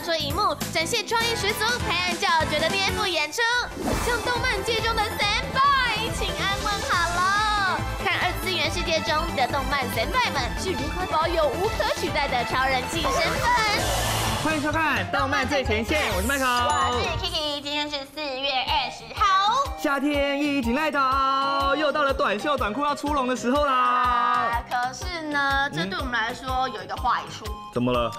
说荧幕，展现创意十足、拍案叫绝的颠覆演出，像动漫界中的 Sam Boy，请安问好喽！看二次元世界中的动漫 Sam Boy 们是如何保有无可取代的超人气身份。欢迎收看《动漫最前线》，我是麦我是。Kiki，今天是四月二十号。夏天已经来到，又到了短袖短裤要出笼的时候啦。啊，可是呢，这对我们来说有一个坏处。怎么了？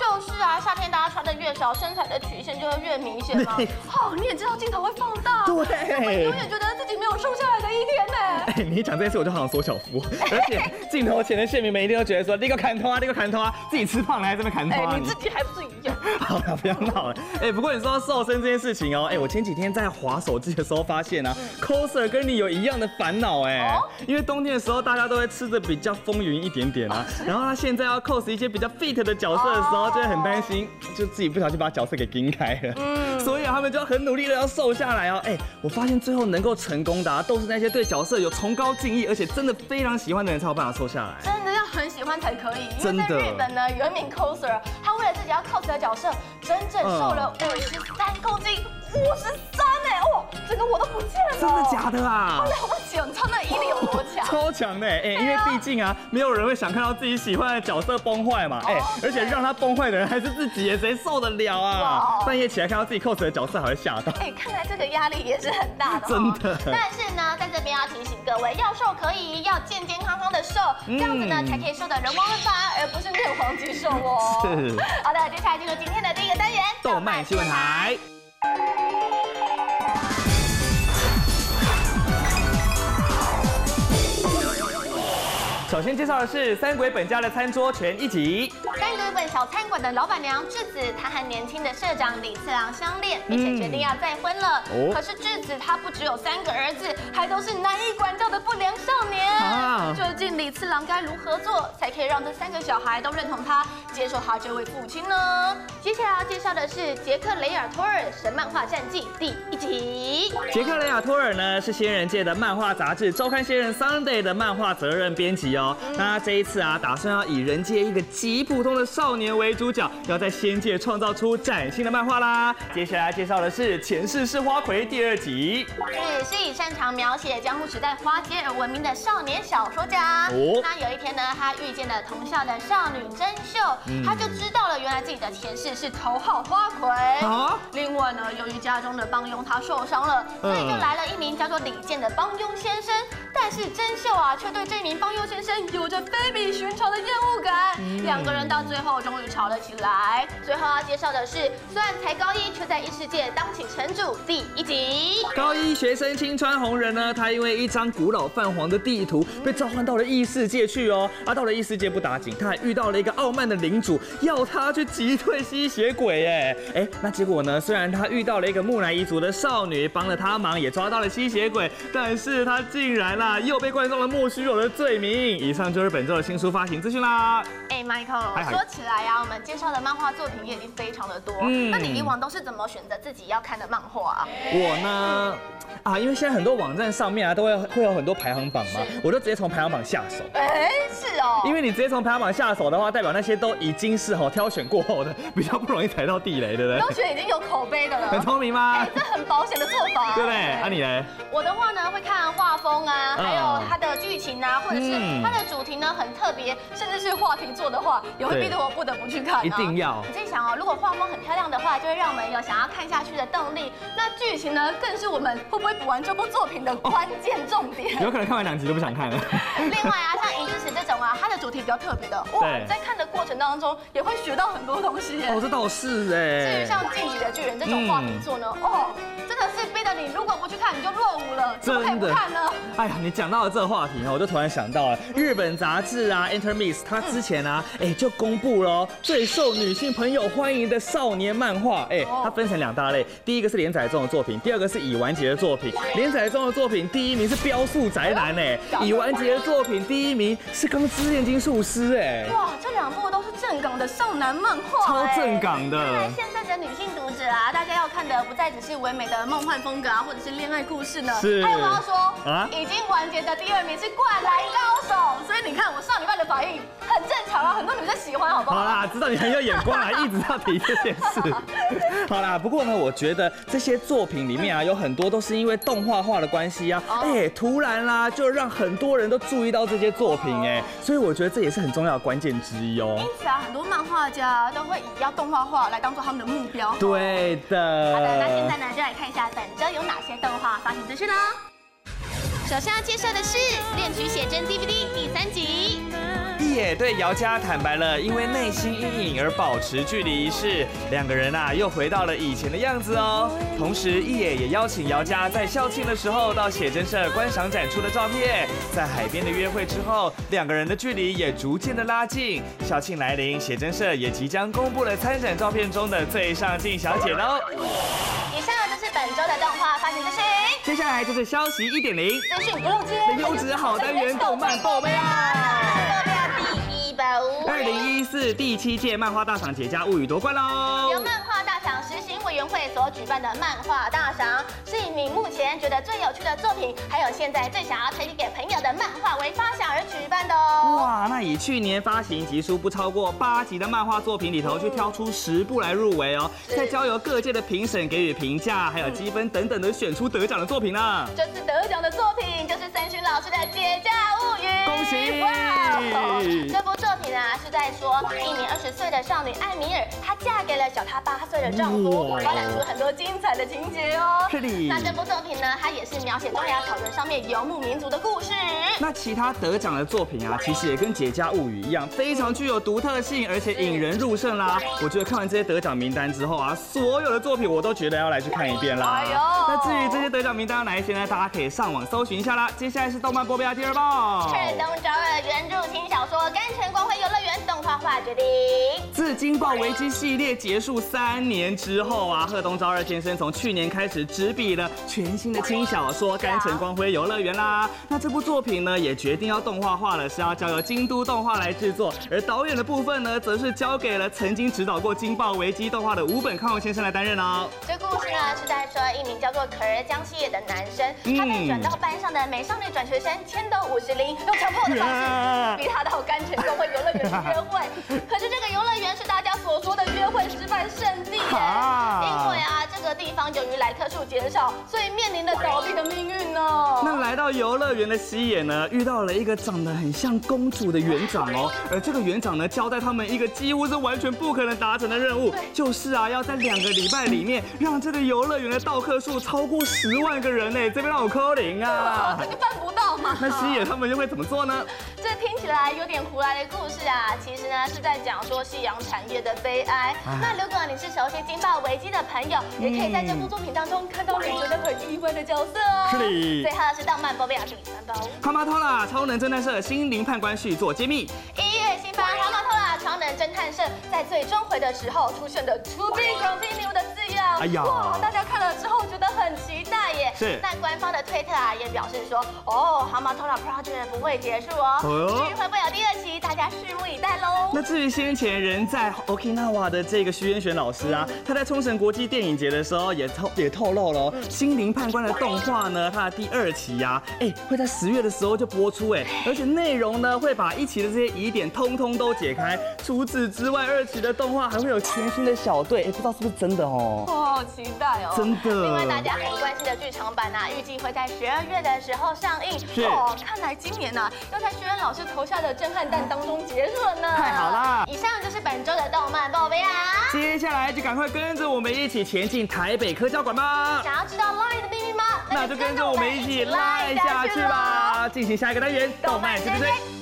就是啊，夏天大家穿的越少，身材的曲线就会越明显嘛。哦，你也知道镜头会放大，我对永。远觉得自己没有瘦下来的一天呢。哎，你一讲这件事，我就好想缩小腹，而且镜头前的县民们一定都觉得说，那个砍头啊，那个砍头啊，自己吃胖了还在那边砍头啊，哎，你自己还不是一样？好了，不要闹了。哎、不过你说到瘦身这件事情哦，哎、我前几天在滑手机的时候发现啊、c o s e r 跟你有一样的烦恼哎哦，因为冬天的时候大家都会吃的比较丰腴一点点啊，然后他现在要 cos 一些比较 fit 的角色的时候，哦就会很担心，就自己不小心把角色给惊开了。嗯，所以啊，他们就要很努力的要瘦下来哦。哎、我发现最后能够成功的、啊，都是那些对角色有崇高敬意，而且真的非常喜欢的人才有办法瘦下来。真的要很喜欢才可以，因真的为在日本呢，有一名 coser，他为了自己要 cos 的角色，整整瘦了五十三公斤，五十三哎，哦，整个我都不见了。真的假的啊？了不起哦？超强的哎、因为毕竟啊，没有人会想看到自己喜欢的角色崩坏嘛，哎、哦而且让他崩坏的人还是自己耶，谁受得了啊？半夜起来看到自己 cos 的角色还会吓到。哎，看来这个压力也是很大的、哦，真的但是呢，在这边要提醒各位，要瘦可以，要健健康康的瘦，这样子呢嗯才可以瘦得人光润发，而不是面黄肌瘦哦。是好的，接下来进入今天的第一个单元，动漫新闻台。首先介绍的是三鬼本家的餐桌全一集。三个日本小餐馆的老板娘智子，她和年轻的社长李次郎相恋，并且决定要再婚了。哦可是智子她不只有三个儿子，还都是难以管教的不良少年。啊究竟李次郎该如何做，才可以让这三个小孩都认同他，接受他这位父亲呢？接下来要介绍的是杰克雷尔托尔神漫画战记第一集。杰克雷亚托尔呢是仙人界的漫画杂志周刊仙人 Sunday 的漫画责任编辑哦。那这一次啊，打算要以人界一个极普通的少年为主角，要在仙界创造出崭新的漫画啦。接下来介绍的是《前世是花魁》第二集。是是以擅长描写江户时代花街而闻名的少年小说家。哦那有一天呢，他遇见了同校的少女真秀，他就知道了原来自己的前世是头号花魁。啊另外呢，由于家中的帮佣他受伤了，所以就来了一名叫做李健的帮佣先生。但是真秀啊，却对这名帮佣先生有着非比寻常的厌恶感。两个人到最后终于吵了起来。最后要介绍的是，虽然才高一，却在异世界当起城主第一集。高一学生青川红人呢，他因为一张古老泛黄的地图被召唤到了异世界去哦。啊，到了异世界不打紧，他还遇到了一个傲慢的领主，要他去击退吸血鬼哎哎，那结果呢？虽然他遇到了一个木乃伊族的少女，帮了他忙，也抓到了吸血鬼，但是他竟然啦、又被冠上了莫须有的罪名。以上就是本周的新书发行资讯啦。哎，Michael，说起来呀、我们介绍的漫画作品也已经非常的多。嗯那你以往都是怎么选择自己要看的漫画啊？我呢，啊，因为现在很多网站上面啊，都会会有很多排行榜嘛，我就直接从排行榜下手。哎，是哦。因为你直接从排行榜下手的话，代表那些都已经是吼挑选过后的，比较不容易踩到地雷，对不对都？选已经有口碑的了。很聪明吗哎，？这很保险的做法。对不对？啊你嘞？我的话呢，会看画风啊，嗯还有它的剧情啊，或者是嗯它的主题呢很特别，甚至是话题做的话，也会逼得我不得不去看、啊。一定要你自己想哦，如果画风很漂亮的话，就会让我们有想要看下去的动力。那剧情呢，更是我们会不会补完这部作品的关键重点。有可能看完两集就不想看了。另外啊，像《银之匙》这种啊，它的主题比较特别的，哇，在看的过程当中也会学到很多东西。哦，这倒是哎至哎。于像《近期的巨人》这种话题作呢，哦，真的是逼得你如果不去看，你就落伍了，怎么可以不看呢？哎呀，你讲到了这个话题呢，我就突然想到了日本杂志啊 Intermiss 它之前啊，哎就公布了哦最受女性朋友欢迎的少年漫画，哎，它分成两大类，第一个是连载中的作品，第二个是已完结的作品。连载中的作品第一名是雕塑宅男，哎，已完结的作品第一名是钢之炼金术师，哎，哇，这两部都是正港的少男漫画，超哎正港看来的。现在的女性啊，大家要看的不再只是唯美的梦幻风格啊，或者是恋爱故事呢。是还有我要说，啊已经完结的第二名是灌篮高手，所以你看我上礼拜的反应很正常啊，很多女生喜欢，好不好？好啦，知道你很有眼光啊，一直要提这件事。好啦，不过呢，我觉得这些作品里面啊，有很多都是因为动画化的关系啊，哦哎，突然啦，就让很多人都注意到这些作品，哎，所以我觉得这也是很重要的关键之一哦因。此啊，很多漫画家都会以要动画化来当做他们的目标。对的。好的，那现在呢，就来看一下本周有哪些动画发行资讯啦。首先要介绍的是《恋曲写真 DVD》第三集。一野对姚家坦白了，因为内心阴影而保持距离一事，两个人啊又回到了以前的样子哦。同时，一野也邀请姚家在校庆的时候到写真社观赏展出的照片。在海边的约会之后，两个人的距离也逐渐的拉近。校庆来临，写真社也即将公布了参展照片中的最上镜小姐喽。以上就是本周的动画发行资讯。接下来就是消息一点零，资讯不漏接，优质好单元动漫报备啊！报备啊第一百五。二零一四第七届漫画大赏节家物语夺冠喽！会所举办的漫画大赏，是以你目前觉得最有趣的作品，还有现在最想要推荐给朋友的漫画为发想而举办的哦。哇，那以去年发行集数不超过八集的漫画作品里头，去挑出十部来入围哦，再交由各界的评审给予评价，还有积分等等的选出得奖的作品呢。这次得奖的作品就是森勋老师的《解家物语》，恭喜哇！这部作品啊是在说一名二十岁的少女艾米尔，她嫁给了小她八岁的丈夫，展出很多精彩的情节哦。是的那这部作品呢，它也是描写东亚草原上面游牧民族的故事。那其他得奖的作品啊，其实也跟《节家物语》一样，非常具有独特性，而且引人入胜啦。我觉得看完这些得奖名单之后啊，所有的作品我都觉得要来去看一遍啦。哎呦那至于这些得奖名单有哪一些呢？大家可以上网搜寻一下啦。接下来是动漫波标第二报。赤东昭二原著轻小说《甘城光辉游乐园》动画化决定。自《惊爆危机》系列结束三年之后啊，贺东昭二先生从去年开始执笔了全新的轻小说《甘城光辉游乐园》啦。那这部作品呢，也决定要动画化了，是要交由京都动画来制作。而导演的部分呢，则是交给了曾经指导过《惊爆危机》动画的吴本康宏先生来担任哦。这故事呢是在说一名叫做可儿江西野的男生，他被转到班上的美少女转学生千斗五十铃，用强迫的方式 逼他到甘城光辉游乐园去约会。可是这个游乐园是大家所说的约会失败圣地耶，啊地方由于来客数减少，所以面临了倒闭的命运呢。那来到游乐园的西野呢，遇到了一个长得很像公主的园长哦，而这个园长呢，交代他们一个几乎是完全不可能达成的任务，就是啊，要在两个礼拜里面让这个游乐园的到客数超过十万个人呢，这边让我扣零啊这。个办不到嘛？那西野他们又会怎么做呢？这听起来有点胡来的故事啊，其实呢是在讲说夕阳产业的悲哀。那如果你是熟悉《金爆危机》的朋友，也可以在这部作品当中看到你觉得很意外的角色哦。是的。最后是动漫宝贝亚第三包。卡马托拉超能侦探社心灵判官续作揭秘，一月新番《卡马托拉超能侦探社》在最终回的时候出现的 To be continue 的字样，哎呀。哇，大家看了之后觉得很期是那官方的推特啊也表示说，哦，蛤蟆偷啦 Project 不会结束哦，至于会不会有第二期，大家拭目以待喽。那至于先前人在 Okinawa 的这个徐元玄老师啊，他在冲绳国际电影节的时候也透也透露了、哦，心灵判官的动画呢，它的第二期呀、哎，会在十月的时候就播出哎，而且内容呢会把一期的这些疑点通通都解开。除此之外，二期的动画还会有全新的小队，哎，不知道是不是真的哦？哇，好期待哦！真的另外大家很关心的剧场版啊，预计会在十二月的时候上映。是哦，看来今年呢、要在薛恩老师投下的震撼弹当中结束了呢。太好了以上就是本周的动漫报备啊。接下来就赶快跟着我们一起前进台北科教馆吧。想要知道 Line 的秘密吗？那就跟着我们一起赖下去吧，进行下一个单元，动漫是不是？